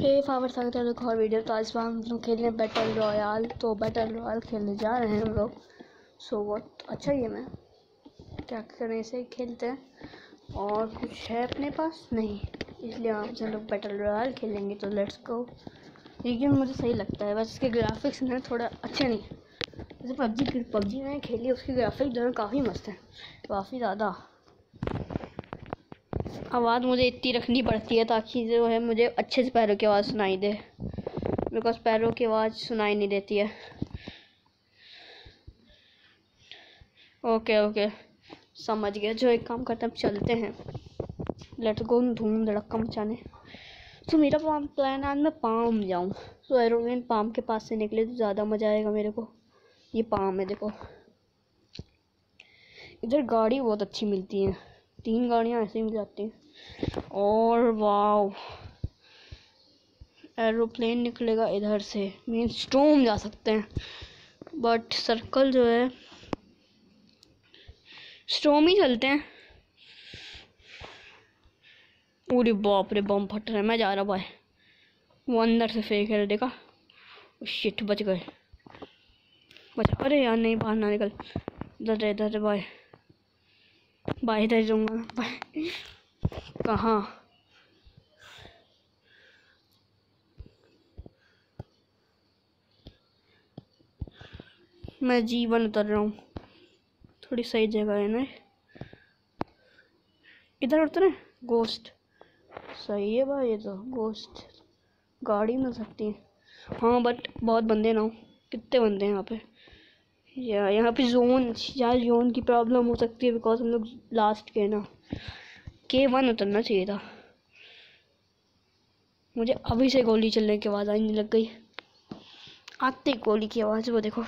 हे फावर स्वागत है एक और वीडियो तो आज हम लोग खेल रहे हैं बैटल रॉयल तो बैटल रॉयल खेलने जा रहे हैं हम लोग। सो बहुत अच्छा गेम है। क्या करें इसे? खेलते हैं। और कुछ है अपने पास? नहीं। इसलिए आपसे लोग बैटल रॉयल खेलेंगे। तो लेट्स गो ये गेम मुझे सही लगता है। बस इसके ग्राफिक्स ना थोड़ा अच्छे नहीं। जैसे पबजी पबजी मैंने खेली, उसके ग्राफिक्स जो है काफ़ी मस्त हैं। काफ़ी ज़्यादा। आवाज़ मुझे इतनी रखनी पड़ती है ताकि जो है मुझे अच्छे से पैरों की आवाज़ सुनाई दे। बिकॉज़ पैरों की आवाज़ सुनाई नहीं देती है। Okay okay. समझ गया। जो एक काम करते हैं चलते हैं। लेट्स गो धूम धड़क्का मचाने। तो मेरा पाम प्लान आज मैं पाम जाऊँ। तो एरोप्लेन पाम के पास से निकले तो ज़्यादा मज़ा आएगा मेरे को। ये पाम है, देखो। इधर गाड़ी बहुत अच्छी मिलती है। तीन गाड़ियाँ ऐसे ही मिल जाती हैं। और वाव एरोप्लेन निकलेगा इधर से। मीन स्टोम जा सकते हैं। बट सर्कल जो है स्टोम ही चलते हैं। पूरी बाप रे, बम फट रहा है। मैं जा रहा भाई। वो अंदर से फेंक है, देखा? शिट बच गए। बच, अरे यार, नहीं बाहर ना निकल। इधर इधर भाई। बाई इधर जाऊँगा। कहाँ? मैं जीवन उतर रहा हूँ। थोड़ी सही जगह है ना? इधर उतरे गोस्ट सही है भाई ये तो। गोस्ट गाड़ी मिल सकती है। हाँ बट बहुत बंदे ना हो। कितने बंदे हैं यहाँ पे? या यहाँ पे जोन यार जोन की प्रॉब्लम हो सकती है बिकॉज़ हम लोग लास्ट के ना। के वन उतरना चाहिए था। मुझे अभी से गोली चलने की आवाज़ आने लग गई। आते गोली की आवाज़, वो देखो।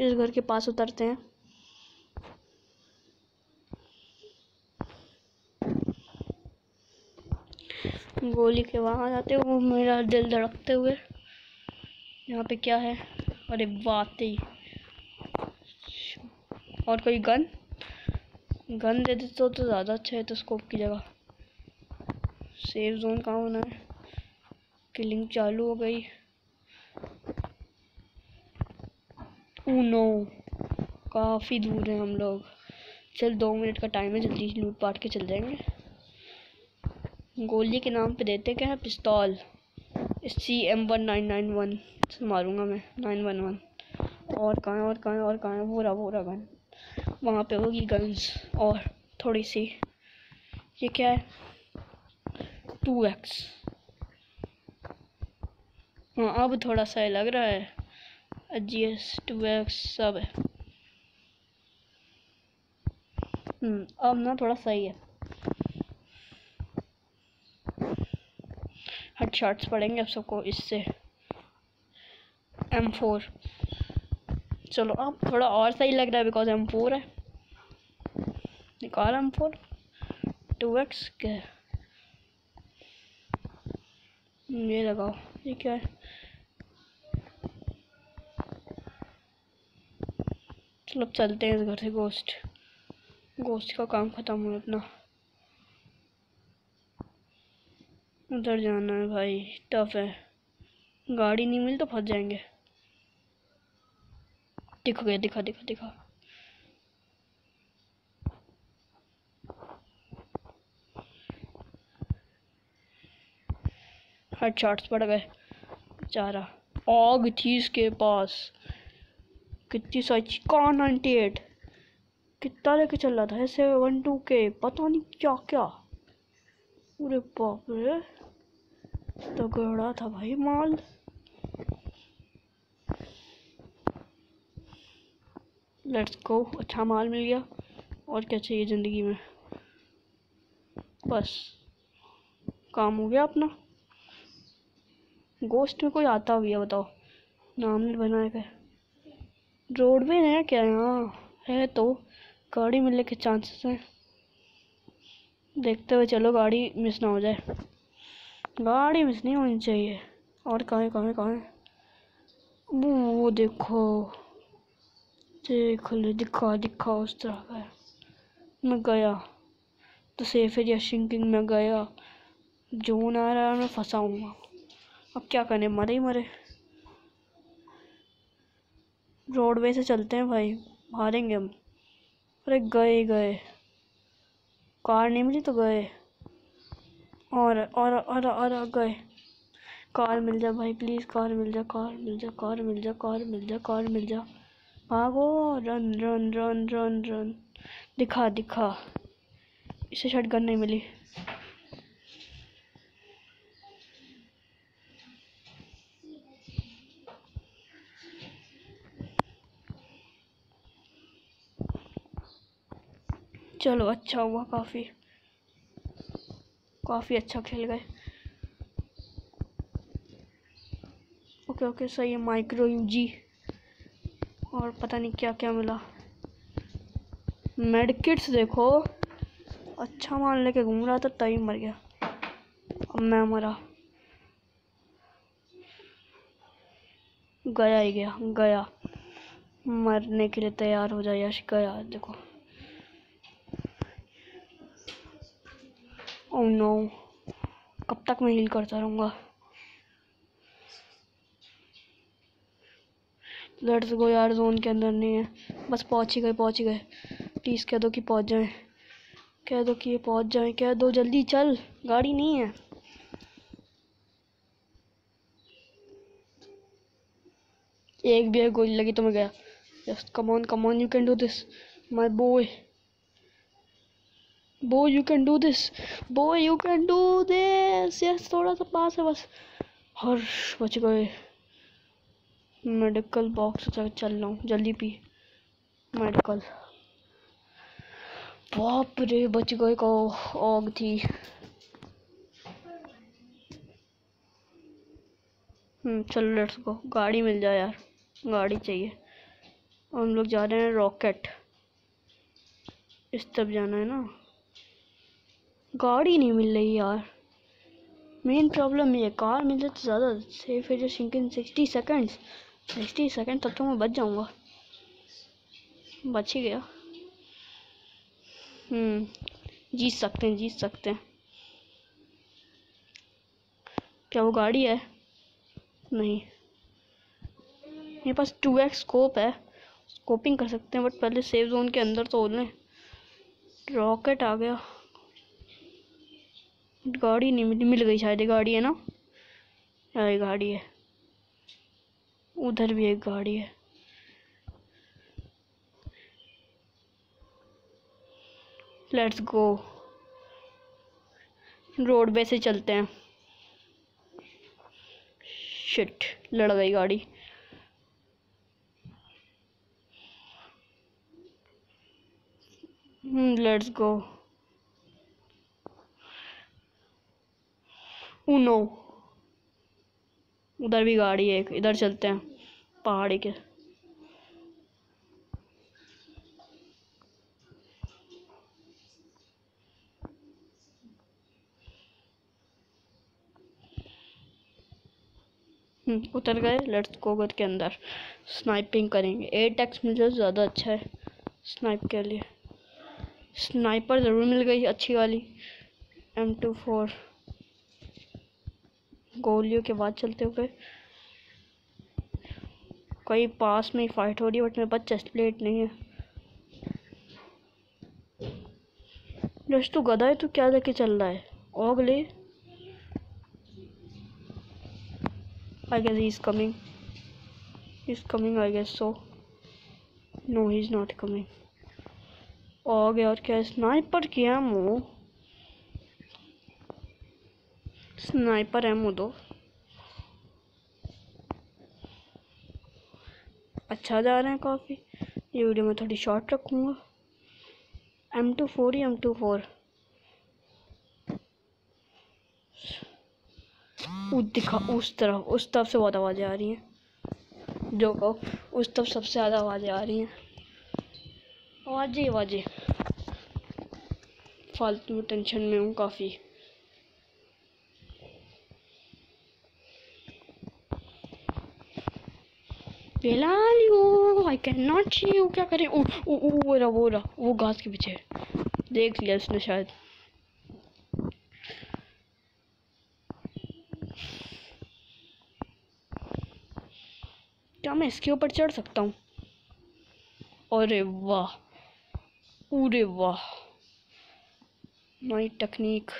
इस घर के पास उतरते हैं। गोली के वहाँ जाते हुए मेरा दिल धड़कते हुए। यहाँ पे क्या है? अरे वाकई और कोई गन? गन दे दे तो, तो ज़्यादा अच्छा है तो स्कोप की जगह। सेफ़ जोन कहाँ होना है? किलिंग चालू हो गई। नो काफ़ी दूर है हम लोग। चल दो मिनट का टाइम है जल्दी लूट पाट के चल जाएँगे। गोली के नाम पे देते क्या है? पिस्तौल। C M one nine nine one मारूँगा मैं नाइन वन वन और कहाँ और कहाँ और कहाँ पूरा पूरा गन वहाँ पे होगी गन्स और थोड़ी सी ये क्या है? टू एक्स हाँ अब थोड़ा सा लग रहा है जी एस टू एक्स सब है। हम्म, अब ना थोड़ा सही है। हट शॉट्स पड़ेंगे आप सबको इससे। एम फोर चलो, अब थोड़ा और सही लग रहा है बिकॉज़ एम फोर है। निकाल एम फोर टू एक्स के ये लगाओ, ये क्या है? चलो चलते हैं इस घर से गोस्ट गोस्ट का काम ख़त्म हुआ अपना। उधर जाना है भाई टफ है। गाड़ी नहीं मिली तो फंस जाएँगे। दिख गया, दिखा दिखा दिखा। हेड शॉट्स पड़ गए। बेचारा आग थी इसके पास। कितनी सच का नाइन्टी एट कितना लेके चल रहा था ऐसे वन टू के? पता नहीं क्या क्या? पूरे बाप तो गड़ा था भाई माल। लेट्स गो अच्छा माल मिल गया। और क्या चाहिए ज़िंदगी में? बस। काम हो गया अपना। गोश्त में कोई आता भी है, बताओ। नाम नहीं बनाया गया। रोड में है क्या? यहाँ है तो। गाड़ी मिलने के चांसेस हैं। देखते हुए चलो, गाड़ी मिस ना हो जाए। गाड़ी मिस नहीं होनी चाहिए। और कहाँ कहाँ कहाँ वो देखो। देख ले दिखा दिखा उस तरह का मैं गया। तो सेफ़ एरिया शिंकिंग में गया। जोन आ रहा है, मैं फंसा हूँ अब क्या करें मरे ही मरे। रोडवे से चलते हैं भाई हारेंगे हम। अरे गए गए। कार नहीं मिली तो गए। और और और और गए। कार मिल जा भाई प्लीज़ कार मिल जा, कार मिल जा, कार मिल जा, कार मिल जा, कार मिल जा। भागो run run run run run. दिखा दिखा। इसे शटगन नहीं मिली। चलो अच्छा हुआ काफ़ी। काफ़ी अच्छा खेल गए। ओके ओके, सही है, माइक्रो यूजी और पता नहीं क्या क्या मिला। मेडकिट्स देखो। अच्छा मान लेके घूम रहा था, तभी मर गया। अब मैं मरा। गया ही गया गया। मरने के लिए तैयार हो जाए यश, गया, देखो। ओह oh नो कब तक मैं हील करता रहूँगा? लेट्स गो यार जोन के अंदर नहीं है। बस पहुँच ही गए, पहुँच गए। प्लीज़ कह दो कि पहुँच जाएँ। कह दो कि ये पहुँच जाएँ। कह दो, जल्दी चल। गाड़ी नहीं है। एक भी गोली लगी तो मैं गया। Yes come on come on you can do this my boy boy you can do this boy you can do this yes, थोड़ा सा पास है बस। हर्ष बच गए। मेडिकल बॉक्स तक चल रहा हूँ, जल्दी पी। मेडिकल। बाप रे, बच गए को आग थी। चलो लेट्स गो गाड़ी मिल जाए यार, गाड़ी चाहिए। हम लोग जा रहे हैं रॉकेट। इस तरफ़ जाना है ना। गाड़ी नहीं मिल रही यार। मेन प्रॉब्लम ये, कार मिल जाए तो ज़्यादा सेफ़ है, जो sinking sixty seconds sixty second तब तो मैं बच जाऊँगा। बच ही गया। हम्म जीत सकते हैं, जीत सकते हैं। क्या वो गाड़ी है? नहीं। मेरे पास टू एक्स स्कोप है। स्कोपिंग कर सकते हैं बट पहले सेफ़ जोन के अंदर तो हो लें रॉकेट आ गया। गाड़ी नहीं मिली, मिल गई शायद गाड़ी है ना? ये गाड़ी है। उधर भी एक गाड़ी है। लेट्स गो रोड पे से चलते हैं। शिट लड़ गई गाड़ी। लेट्स गो उनो उधर भी गाड़ी है एक इधर चलते हैं पहाड़ी के। हम्म, उतर गए लेट्स गो के अंदर। स्नाइपिंग करेंगे। एट एक्स मिल ज़्यादा अच्छा है स्नाइप के लिए। स्नाइपर ज़रूर मिल गई अच्छी वाली। एम टू फोर गोलियों के बाद चलते हुए। कहीं पास में ही फाइट हो रही है बट मेरे पास चेस्ट प्लेट नहीं है। जस्ट तू गधा है? तू क्या लेके चल रहा है? ओग I guess he is coming is coming I guess so no he is not coming और और क्या स्नाइपर किया मुँह। स्नाइपर एमओ दो अच्छा जा रहे हैं काफ़ी ये वीडियो में थोड़ी शॉर्ट रखूँगा एम टू फोर ही एम टू फोर दिखा उस तरफ़ उस तरफ़ से बहुत आवाज़ें आ रही हैं जो कहो उस तरफ़ सबसे ज़्यादा आवाज़ें आ रही हैं आवाज़ें आवाज़ें फालतू टेंशन में हूँ काफ़ी आई कैन नॉट यू क्या करें? वो रहा वो रहा वो घास के पीछे। देख लिया उसने शायद। क्या मैं इसके ऊपर चढ़ सकता हूँ? अरे वाह। पूरे वाह। नई technique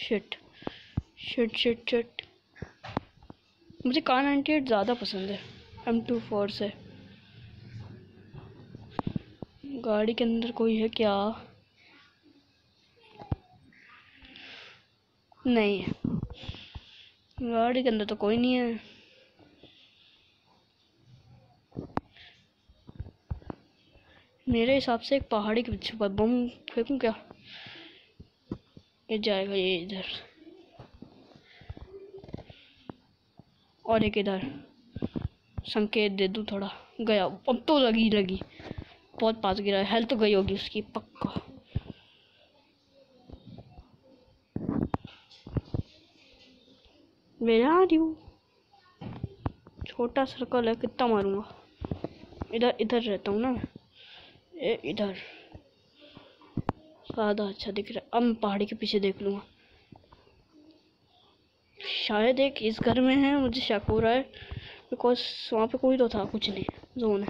shit shit shit shit मुझे कार नाइन्टी एट ज़्यादा पसंद है। एम टू फोर से। गाड़ी के अंदर कोई है क्या? नहीं है। गाड़ी के अंदर तो कोई नहीं है। मेरे हिसाब से एक पहाड़ी के पीछे बम फेंकूं क्या? ये जाएगा ये इधर। और एक इधर। संकेत दे दूँ थोड़ा। गया। अब तो लगी लगी। बहुत पास गिरा हेल्थ गई होगी उसकी, पक्का। छोटा सर्कल है, कितना मारूँगा। इधर इधर रहता हूँ ना इधर। ज़्यादा अच्छा दिख रहा है। अब मैं पहाड़ी के पीछे देख लूँगा। शायद एक इस घर में है, मुझे शक हो रहा है बिकॉज़ वहाँ पे कोई तो था, कुछ नहीं जोन है।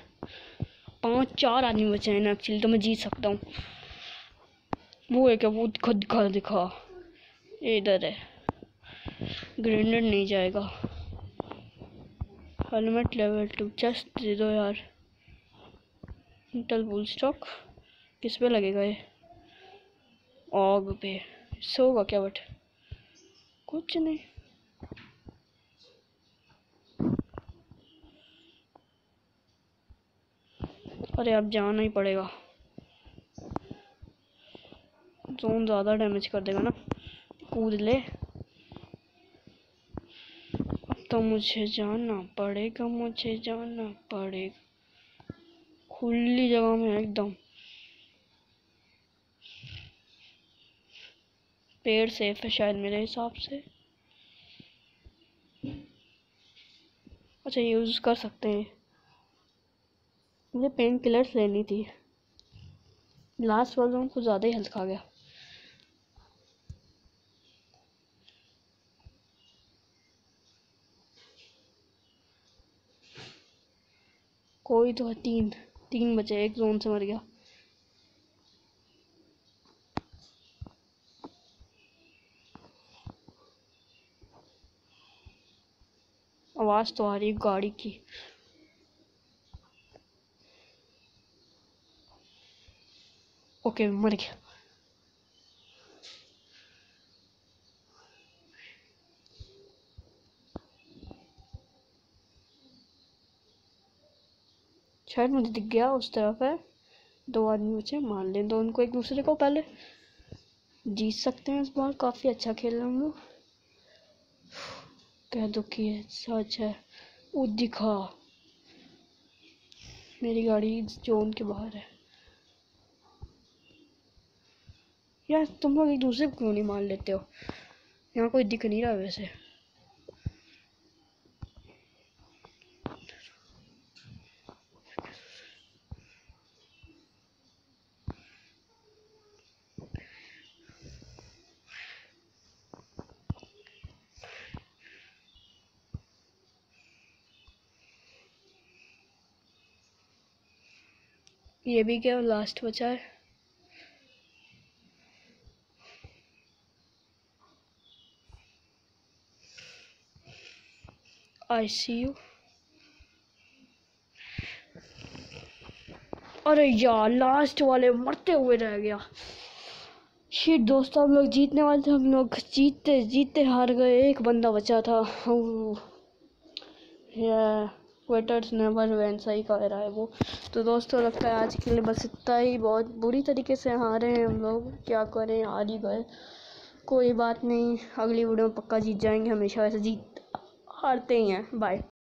पाँच, चार आदमी बचे हैं ना एक्चुअली तो मैं जीत सकता हूँ। वो है क्या? वो दिखा दिखा दिखा। इधर है। ग्रेनेड नहीं जाएगा। हेलमेट लेवल टू जस्ट दे दो यार। इंटल बुल स्टॉक किस पे लगेगा ये? ऑग पे इससे होगा क्या बट? कुछ नहीं। अरे अब जाना ही पड़ेगा। जोन ज़्यादा डैमेज कर देगा ना। कूद ले। तो मुझे जाना पड़ेगा, मुझे जाना पड़ेगा। खुली जगह में एकदम। पेड़ सेफ़ है शायद मेरे हिसाब से। अच्छा यूज़ कर सकते हैं। मुझे पेन किलर्स लेनी थी। लास्ट वाला कुछ ज़्यादा ही हेल्थ खा गया। कोई तो है, तीन। तीन बचे, एक जोन से मर गया। आवाज़ तो आ रही गाड़ी की। ओके, मर गया। शायद मुझे दिख गया उस तरफ़ है दो आदमी बचे मार लें दो उनको एक दूसरे को पहले। जीत सकते हैं इस बार, काफ़ी अच्छा खेल रहे हम लोग कह दो कि सच है। वो दिखा। मेरी गाड़ी जोन के बाहर है। यार, तुम लोग एक दूसरे को क्यों नहीं मान लेते हो? यहाँ कोई दिख नहीं रहा वैसे। ये भी क्या लास्ट बचा है? आई सी यू अरे यार लास्ट वाले मरते हुए रह गया। शीट दोस्तों, हम लोग जीतने वाले थे, हम लोग जीतते जीतते हार गए। एक बंदा बचा था। या क्वेटर्स नेवर वैन सही कह रहा है वो। तो दोस्तों, लगता है आज के लिए बस इतना ही। बहुत बुरी तरीके से हारे हैं हम लोग। क्या करें, हार ही गए। कोई बात नहीं। अगली वीडियो में पक्का जीत जाएँगे। हमेशा वैसे जीत हारते ही हैं। बाय